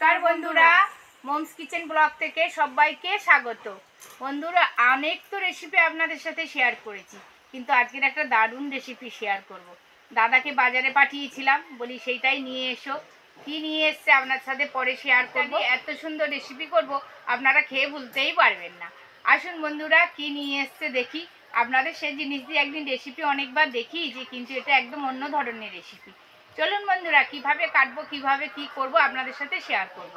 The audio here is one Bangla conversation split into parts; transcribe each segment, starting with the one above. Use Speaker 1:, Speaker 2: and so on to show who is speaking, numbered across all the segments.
Speaker 1: নমস্কার বন্ধুরা মোমস কিচেন ব্লগ থেকে সবাইকে স্বাগত। বন্ধুরা অনেক তো রেসিপি আপনাদের সাথে শেয়ার করেছি কিন্তু আজকের একটা দারুণ রেসিপি শেয়ার করব। দাদাকে বাজারে পাঠিয়েছিলাম বলি সেইটাই নিয়ে এসো। কি নিয়ে এসছে আপনার সাথে পরে শেয়ার করব? এত সুন্দর রেসিপি করব আপনারা খেয়ে ভুলতেই পারবেন না। আসুন বন্ধুরা কি নিয়ে এসছে দেখি। আপনাদের সেই জিনিস দিয়ে একদিন রেসিপি অনেকবার দেখিয়েছি কিন্তু এটা একদম অন্য ধরনের রেসিপি চলুন বন্ধুরা কীভাবে কাটবো কীভাবে কি করব আপনাদের সাথে শেয়ার করব।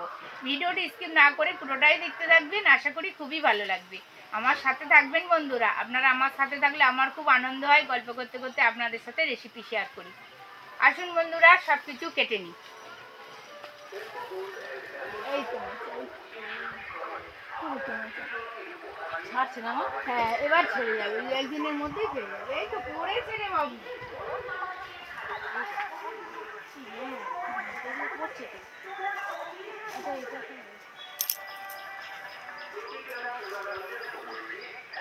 Speaker 1: ভিডিওটি স্কিপ না করে পুরোটাই দেখতে থাকবেন আশা করি খুবই ভালো লাগবে। আমার সাথে থাকবেন বন্ধুরা আপনারা আমার সাথে থাকলে আমার খুব আনন্দ হয় গল্প করতে করতে আপনাদের সাথে রেসিপি শেয়ার করি। আসুন বন্ধুরা সব কিছু কেটে নিই। এই তো
Speaker 2: ছাড়ছে না
Speaker 1: হ্যাঁ এবার ছেড়ে যাবে একদিনের মধ্যেই ছেড়ে যাবে। এই তো পড়েছে রে বাবু।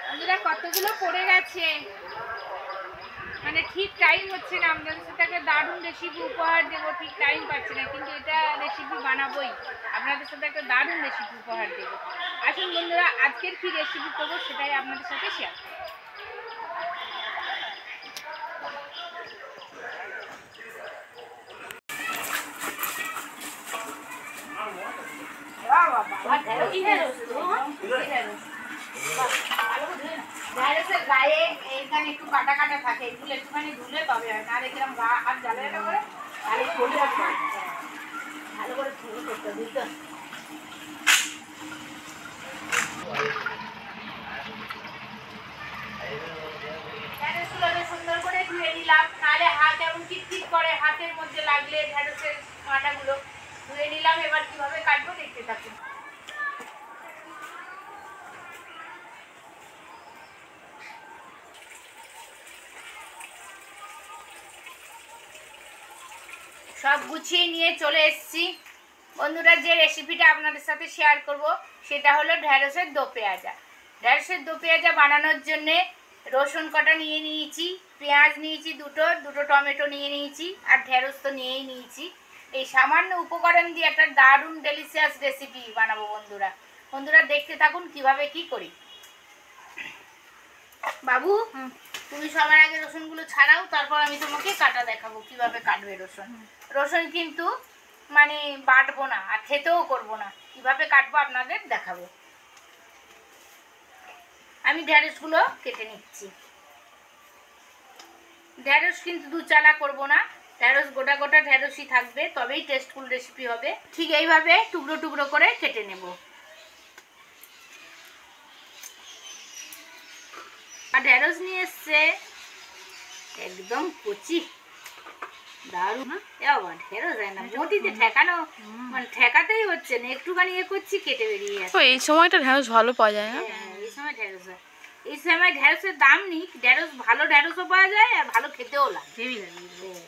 Speaker 1: বন্ধুরা, কতগুলো পড়ে গেছে? মানে ঠিক টাইম হচ্ছে না আপনাদের সাথে একটা দারুণ রেসিপি উপহার দেবো, ঠিক টাইম পাচ্ছে না, কিন্তু এটা রেসিপি বানাবোই। আপনাদের সাথে একটা দারুণ রেসিপি উপহার দেবো। আসুন বন্ধুরা, আজকের কি রেসিপি করব সেটাই আপনাদের সাথে শেয়ার সুন্দর করে ধুয়ে নিলাম নাহলে হাত এমন কিটকিট করে হাতের মধ্যে লাগলে ঢ্যাঁড়সের কাঁটাগুলো ধুয়ে নিলাম, এবার কীভাবে কাটবো দেখতে থাকুন। সব গুছিয়ে নিয়ে চলে এসেছি। বন্ধুরা, যে রেসিপিটা আপনাদের সাথে শেয়ার করব, সেটা হলো ঢ্যাঁড়সের দো পেঁয়াজা ঢ্যাঁড়সের দো পেঁয়াজা বানানোর জন্যে রসুন কটা নিয়ে নিয়েছি, পেঁয়াজ নিয়েছি দুটো দুটো টমেটো নিয়ে নিয়েছি, আর ঢ্যাঁড়স তো নিয়েই নিয়েছি। এই সামান্য উপকরণ দিয়ে একটা দারুণ ডেলিশিয়াস রেসিপি বানাবো বন্ধুরা। বন্ধুরা, দেখতে থাকুন কীভাবে কি করি। বাবু তুমি সবার আগে রসুনগুলো ছাড়াও, তারপর আমি তোমাকে কাটা দেখাবো কীভাবে কাটবে রসুন। রসুন কিন্তু মানে বাটবো না আর খেতেও করব না। কীভাবে কাটবো আপনাদের দেখাবো। আমি ঢ্যাঁড়সগুলো কেটে নিচ্ছি। ঢ্যাঁড়স কিন্তু দু চালা করব না। ঢ্যাঁড়স গোটা গোটা ঢ্যাঁড়সই থাকবে, তবেই টেস্টফুল রেসিপি হবে। ঠিক এইভাবে টুকরো টুকরো করে কেটে নেব। আর ঢ্যাঁড়স নিয়ে এসছে। একদম কচি। দারুণ বাবা ঢেঁড়স যায় না। ঠেকানো মানে ঠেকাতেই হচ্ছে না। একটুখানি করছি কেটে বেরিয়ে যাচ্ছে
Speaker 2: এই সময়টা ঢ্যাঁড়স ভালো পাওয়া যায় না?
Speaker 1: হ্যাঁ, এই সময় ঢেঁড়স হয়। এই সময় ঢেঁড়সের দাম নেই। ঢেঁড়স ভালো ঢেঁড়সও পাওয়া যায় আর ভালো খেতেও লাগে। হ্যাঁ।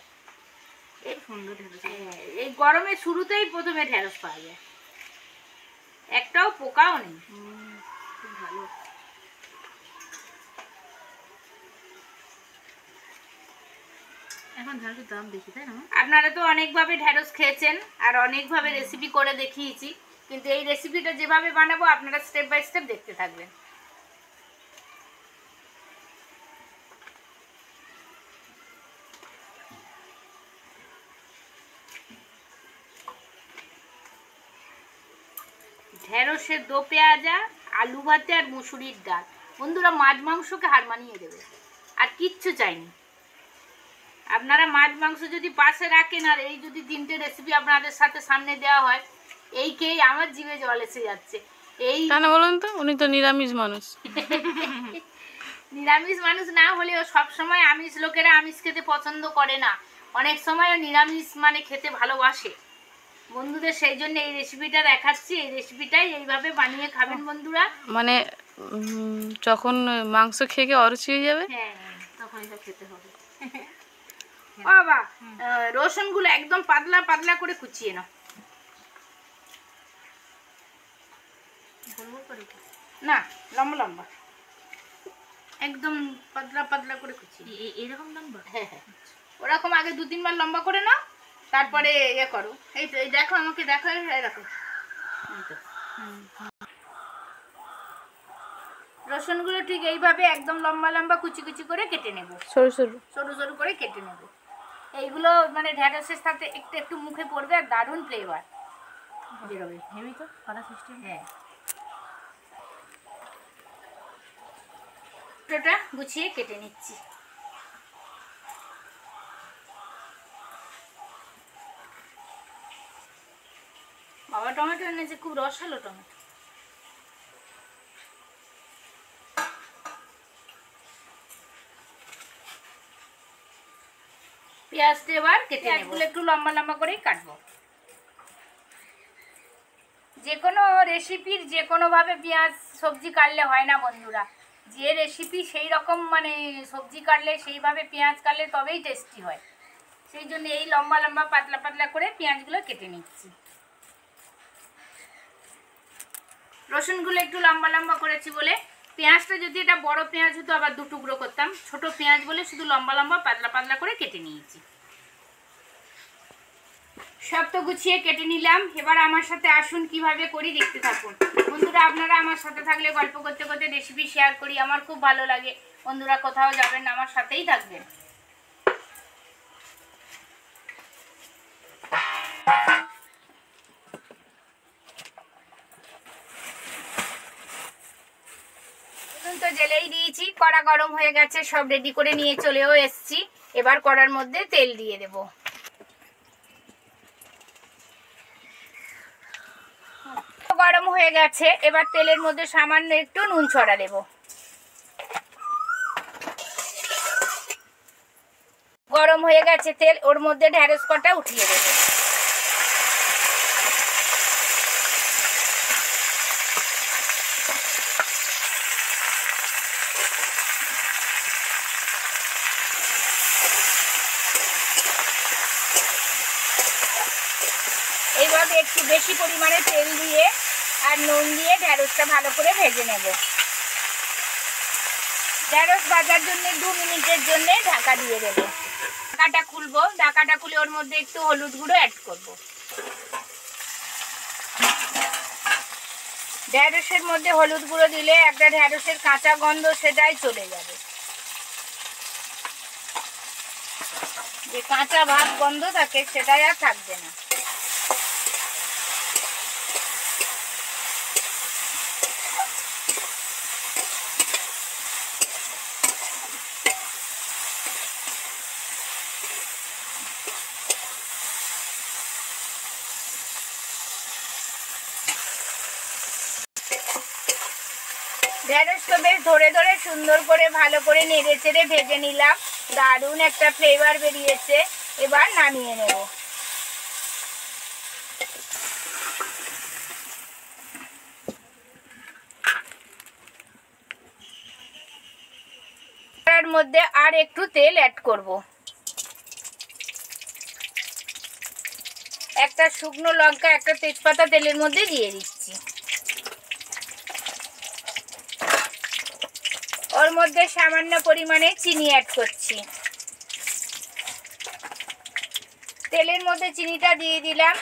Speaker 1: হ্যাঁ, এই গরমের শুরুতেই প্রথমে ঢেঁড়স পাওয়া যায়। একটাও পোকাও নেই খুব ভালো
Speaker 2: এখন দাম বেশি, তাই না
Speaker 1: আপনারা তো অনেকভাবে ঢ্যাঁড়স খেয়েছেন আর অনেকভাবে রেসিপি করে দেখিয়েছি, কিন্তু এই রেসিপিটা যেভাবে বানাবো আপনারা স্টেপ বাই স্টেপ দেখতে থাকবেন। ঢেঁড়সের দো পেঁয়াজা, আলু ভাতে আর মুসুরির ডাল। বন্ধুরা, মাছ মাংসকে হার মানিয়ে দেবে। আর কিচ্ছু চাইনি। আপনারা মাছ মাংস যদি পাশে রাখেন আর এই যদি তিনটে রেসিপি আপনাদের সাথে সামনে দেওয়া হয় এই খেয়েই আমার জিভে জল এসে যাচ্ছে। এই
Speaker 2: কেন বলুন তো? উনি তো নিরামিষ মানুষ।
Speaker 1: নিরামিষ মানুষ না হলেও সব সময় আমিষ লোকেরা আমিষ খেতে পছন্দ করে না। অনেক সময় নিরামিষ মানে খেতে ভালোবাসে। বন্ধুদের সেই জন্য এই রেসিপিটা দেখাচ্ছি। এই রেসিপিটাই এইভাবে বানিয়ে খাবেন বন্ধুরা।
Speaker 2: মানে যখন মাংস খেয়ে খেয়ে অরুচি হয়ে যাবে?
Speaker 1: হ্যাঁ তখন এটা খেতে হবে। বাবা রসুনগুলো একদম পাতলা পাতলা করে কুচিয়ে নাও। না লম্বা লম্বা। একদম পাতলা পাতলা করে কুচিয়ে
Speaker 2: এরকম লম্বা
Speaker 1: হ্যাঁ হ্যাঁ। ওরকম আগে দু তিনবার লম্বা করে নাও তারপরে ইয়ে করো। এই তো এই দেখো আমাকে দেখো এই দেখো। রসুনগুলো ঠিক এইভাবে একদম লম্বা লম্বা কুচি কুচি করে কেটে নেব।
Speaker 2: সরু সরু।
Speaker 1: সরু সরু করে কেটে নেব। এইগুলো মানে ঢ্যাঁড়সের সাথে একটু একটু মুখে পড়বে আর দারুণ ফ্লেভার বেরোবে
Speaker 3: হেভি তো? করা সিস্টেম?
Speaker 1: হ্যাঁ। টমেটোটা গুছিয়ে কেটে নিচ্ছি। বাবা টমেটো এনেছে খুব রসালো টমেটো। পেঁয়াজটা এবার কেটে নেব। একটু লম্বা লম্বা করেই কাটবো। যে কোনো রেসিপির যে কোনোভাবে পেঁয়াজ সবজি কাটলে হয় না বন্ধুরা। যে রেসিপি সেই রকম মানে সবজি কাটলে, সেইভাবে পেঁয়াজ কাটলে তবেই টেস্টি হয়। সেই জন্য এই লম্বা লম্বা পাতলা পাতলা করে পেঁয়াজগুলো কেটে নিচ্ছি। রসুনগুলো একটু লম্বা লম্বা করেছি বলে পেঁয়াজটা যদি এটা বড় পেঁয়াজ হতো, আবার দু টুকরো করতাম। ছোট পেঁয়াজ বলে শুধু লম্বা লম্বা, পাতলা পাতলা করে কেটে নিয়েছি। সব তো গুছিয়ে কেটে নিলাম। এবার আমার সাথে আসুন, কীভাবে করি দেখতে থাকুন। বন্ধুরা, আপনারা আমার সাথে থাকলে গল্প করতে করতে রেসিপি শেয়ার করি, আমার খুব ভালো লাগে। বন্ধুরা, কোথাও যাবেন আমার সাথেই থাকবেন। জেলেই দিয়েছি, কড়া গরম হয়ে গেছে, সব রেডি করে নিয়ে চলেও এসছি। এবার কড়ার মধ্যে তেল দিয়ে দেবো। গরম হয়ে গেছে, এবার তেলের মধ্যে সামান্য একটু নুন ছড়া দেব। গরম হয়ে গেছে তেল, ওর মধ্যে ঢ্যাঁড়স কটা উঠিয়ে দেবো এইভাবে একটু বেশি পরিমাণে তেল দিয়ে আর নুন দিয়ে ঢ্যাঁড়সটা ভালো করে ভেজে নেব। ঢ্যাঁড়স ভাজার জন্য দু মিনিটের জন্য ঢাকা দিয়ে দেব। ঢাকাটা খুলবো, ঢাকাটা খুলে ওর মধ্যে একটু হলুদ গুঁড়ো অ্যাড করব। ঢ্যাঁড়সের মধ্যে হলুদ গুঁড়ো দিলে একটা ঢ্যাঁড়সের কাঁচা গন্ধ সেটাই চলে যাবে। যে কাঁচা ভাত গন্ধ থাকে সেটাই আর থাকবে না। ঢেঁড়স তো বেশ ধরে ধরে সুন্দর করে ভালো করে নেড়ে চেড়ে ভেজে নিলাম। দারুণ একটা ফ্লেভার বেরিয়েছে। এবার নামিয়ে নেব। মধ্যে আর একটু তেল অ্যাড করব। একটা শুকনো লঙ্কা, একটা তেজপাতা তেলের মধ্যে দিয়ে দিচ্ছি। ওর মধ্যে সামান্য পরিমাণে চিনি অ্যাড করছি। তেলের মধ্যে চিনিটা দিয়ে দিলাম।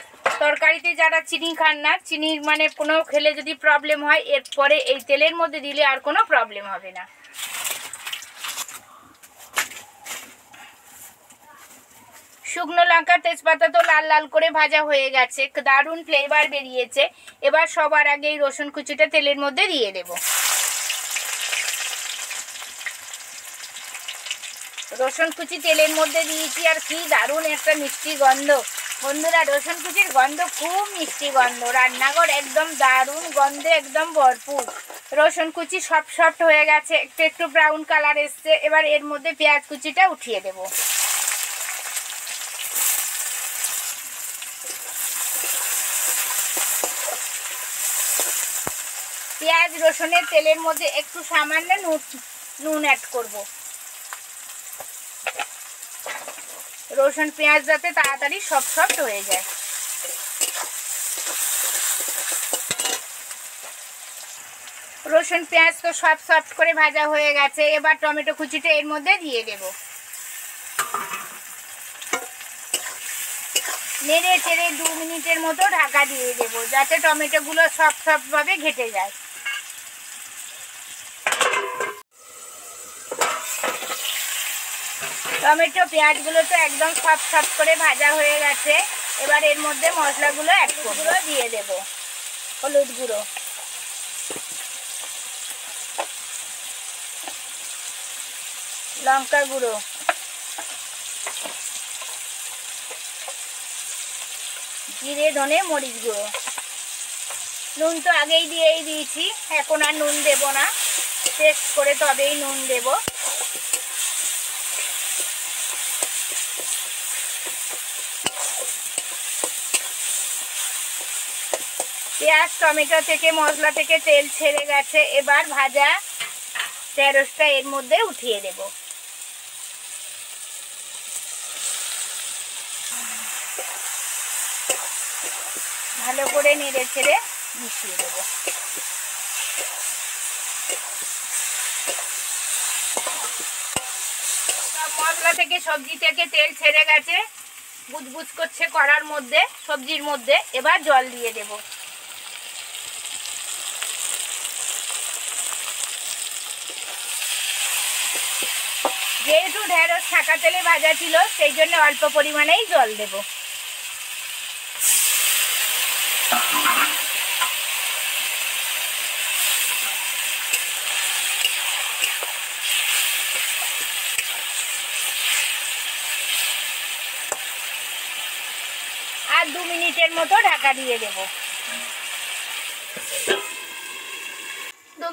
Speaker 1: তরকারিতে যারা চিনি খান না চিনির মানে কোনো খেলে যদি প্রবলেম হয়, এরপরে এই তেলের মধ্যে দিলে আর কোনো প্রবলেম হবে না। শুকনো লঙ্কা, তেজপাতা তো লাল লাল করে ভাজা হয়ে গেছে। দারুণ ফ্লেভার বেরিয়েছে। এবার সবার আগে এই রসুন কুচিটা তেলের মধ্যে দিয়ে দেবো। রসুন কুচি তেলের মধ্যে দিয়েছি আর কি দারুণ একটা মিষ্টি গন্ধ। বন্ধুরা, রসুন কুচির গন্ধ খুব মিষ্টি গন্ধ। রান্নাঘর একদম দারুণ, গন্ধে একদম ভরপুর। রসুন কুচি সফট সফট হয়ে গেছে, একটু একটু ব্রাউন কালার এসছে। এবার এর মধ্যে পেঁয়াজ কুচিটা উঠিয়ে দেব। পেঁয়াজ রসুনের তেলের মধ্যে একটু সামান্য নুন নুন অ্যাড করব। রসুন, পেঁয়াজ যাতে তাড়াতাড়ি সফট সফট হয়ে যায়। রসুন, পেঁয়াজ তো সব সফট করে ভাজা হয়ে গেছে, এবার টমেটো কুচিটা এর মধ্যে দিয়ে দেব। নেড়ে চেড়ে দু মিনিটের মতো ঢাকা দিয়ে দেবো, যাতে টমেটোগুলো সফট সফটভাবে ঘেটে যায়। টমেটো পেঁয়াজগুলো তো একদম সফট সফট করে ভাজা হয়ে গেছে। এবার এর মধ্যে মশলাগুলো অ্যাড গুঁড়ো দিয়ে দেব। হলুদ গুঁড়ো। লঙ্কা গুঁড়ো। জিরে, ধনে, মরিচ গুঁড়ো। নুন তো আগেই দিয়েই দিয়েছি, এখন আর নুন দেব না। টেস্ট করে তবেই নুন দেব। পেঁয়াজ, টমেটো থেকে, মশলা থেকে তেল ছেড়ে গেছে। এবার ভাজা ঢেঁড়সটা এর মধ্যে উঠিয়ে দেব। ভালো করে নেড়ে ছেড়ে মিশিয়ে দেবো। মশলা থেকে সবজি থেকে তেল ছেড়ে গেছে। বুজবুজ করছে করার মধ্যে, সবজির মধ্যে। এবার জল দিয়ে দেব। যেহেতু ঢেঁড়স ছাকা তেলে ভাজা ছিল, সেই জন্য অল্প পরিমাণেই জল দেব। আর দু মিনিটের মতো ঢাকা দিয়ে দেব।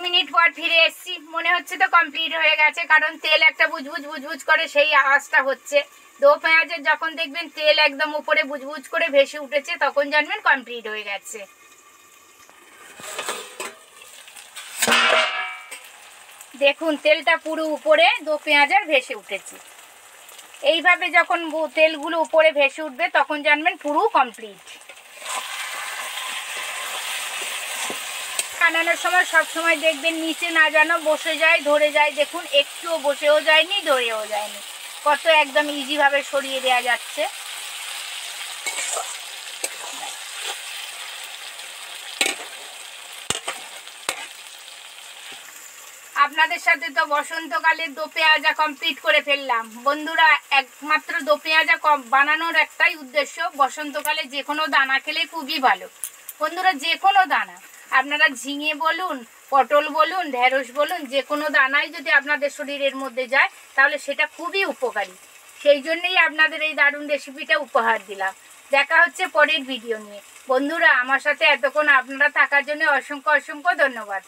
Speaker 1: মিনিট পর ফিরে এসেছি। মনে হচ্ছে তো কমপ্লিট হয়ে গেছে, কারণ তেল একটা বুজবুজ বুজবুজ করে সেই আওয়াজটা হচ্ছে। দো পেঁয়াজের যখন দেখবেন তেল একদম উপরে বুজবুজ করে ভেসে উঠেছে, তখন জানবেন কমপ্লিট হয়ে গেছে। দেখুন, তেলটা পুরো উপরে দো পেঁয়াজের ভেসে উঠেছে। এইভাবে যখন তেলগুলো উপরে ভেসে উঠবে, তখন জানবেন পুরো কমপ্লিট বানানোর সময় সব সময় দেখবেন নিচে না যেন বসে যায়, ধরে যায়। দেখুন, একটুও বসেও যায়নি, ধরেও যায়নি। কত একদম ইজিভাবে সরিয়ে দেওয়া যাচ্ছে। আপনাদের সাথে তো বসন্তকালে দো পেঁয়াজা কমপ্লিট করে ফেললাম। বন্ধুরা, একমাত্র দো পেঁয়াজা বানানোর একটাই উদ্দেশ্য বসন্তকালে যে কোনো দানা খেলে খুবই ভালো। বন্ধুরা, যে কোনো দানা। আপনারা ঝিঙে বলুন, পটল বলুন, ঢেঁড়স বলুন, যে কোনো দানাই যদি আপনাদের শরীরের মধ্যে যায়, তাহলে সেটা খুবই উপকারী। সেই জন্যই আপনাদের এই দারুণ রেসিপিটা উপহার দিলাম। দেখা হচ্ছে পরের ভিডিও নিয়ে। বন্ধুরা, আমার সাথে এতক্ষণ আপনারা থাকার জন্য অসংখ্য অসংখ্য ধন্যবাদ।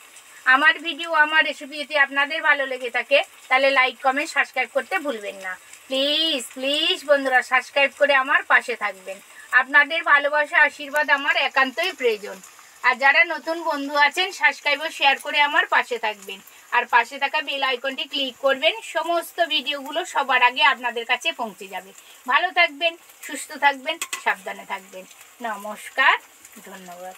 Speaker 1: আমার ভিডিও আমার রেসিপি যদি আপনাদের ভালো লেগে থাকে, তাহলে লাইক কমেন্ট সাবস্ক্রাইব করতে ভুলবেন না। প্লিজ প্লিজ বন্ধুরা সাবস্ক্রাইব করে আমার পাশে থাকবেন। আপনাদের ভালোবাসা, আশীর্বাদ আমার একান্তই প্রয়োজন। আর যারা নতুন বন্ধু আছেন সাবস্ক্রাইব শেয়ার করে আমার পাশে থাকবেন। আর পাশে থাকা বেল আইকনটি ক্লিক করবেন, সমস্ত ভিডিওগুলো সবার আগে আপনাদের কাছে পৌঁছে যাবে। ভালো থাকবেন, সুস্থ থাকবেন, সাবধানে থাকবেন। নমস্কার, ধন্যবাদ।